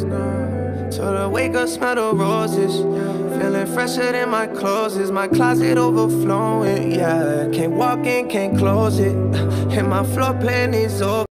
So the wake up, smell the roses. Feeling fresher than my clothes. Is my closet overflowing? Yeah, can't walk in, can't close it. And my floor plan is open.